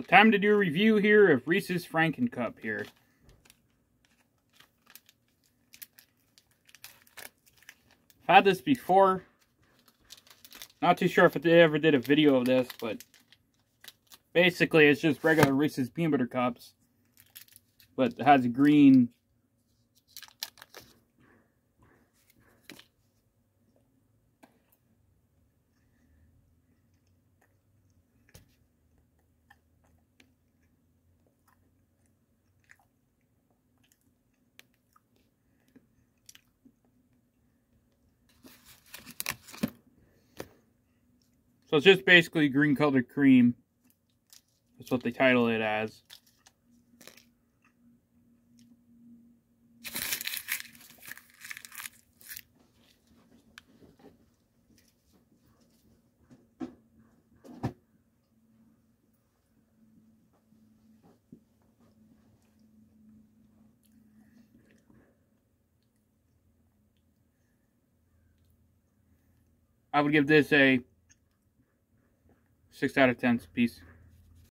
So time to do a review here of Reese's Franken Cup here. I've had this before. Not too sure if I ever did a video of this, but basically it's just regular Reese's peanut butter cups. But it has a green So it's just basically green colored cream. That's what they title it as. I would give this a 6 out of 10 piece.